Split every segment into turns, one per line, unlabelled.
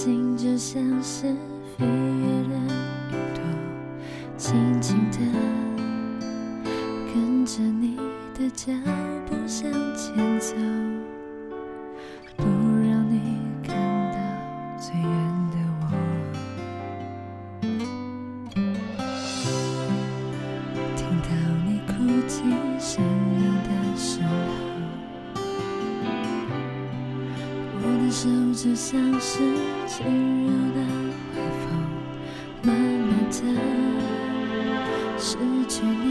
心就像是飞跃的云朵，轻轻地跟着你的脚步向前走，手就像是轻柔的微风，慢慢的失去你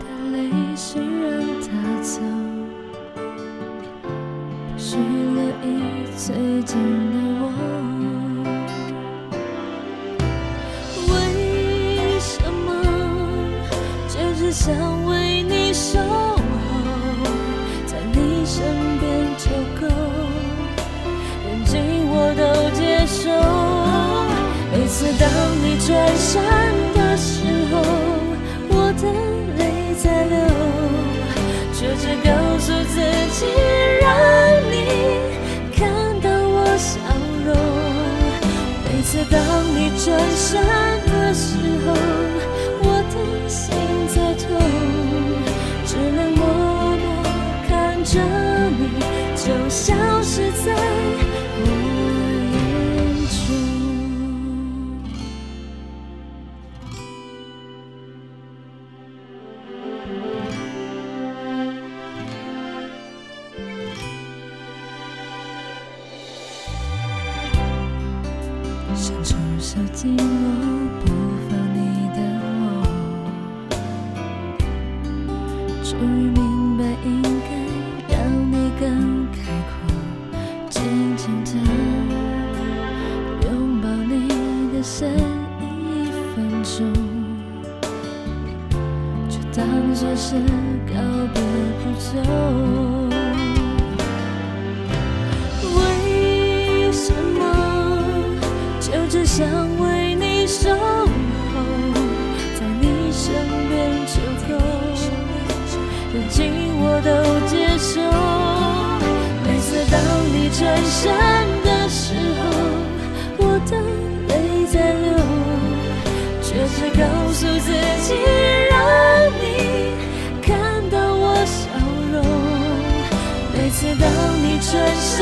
的泪水，让它走，不需留意最近的我。为什么就只想当你转身的时候，我的泪在流，却只告诉自己让你看到我笑容。每次当你转身的时候，我的心在痛，只能默默看着手紧握播放你的我，终于明白应该让你更开阔，静静的拥抱你的身影一分钟，就当作是告别不走。只想为你守候，在你身边就够，任尽我都接受。每次当你转身的时候，我的泪在流，却只告诉自己让你看到我笑容。每次当你转身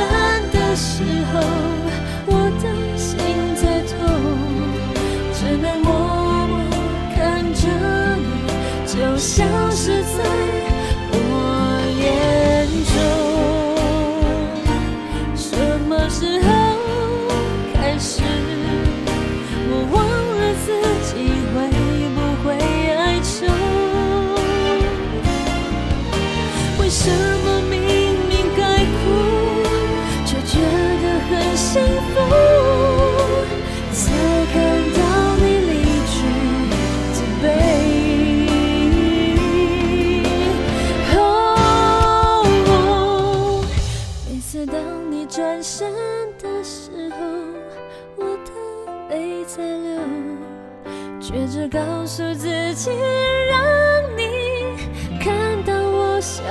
的时候，我的泪在流。却只告诉自己，让你看到我笑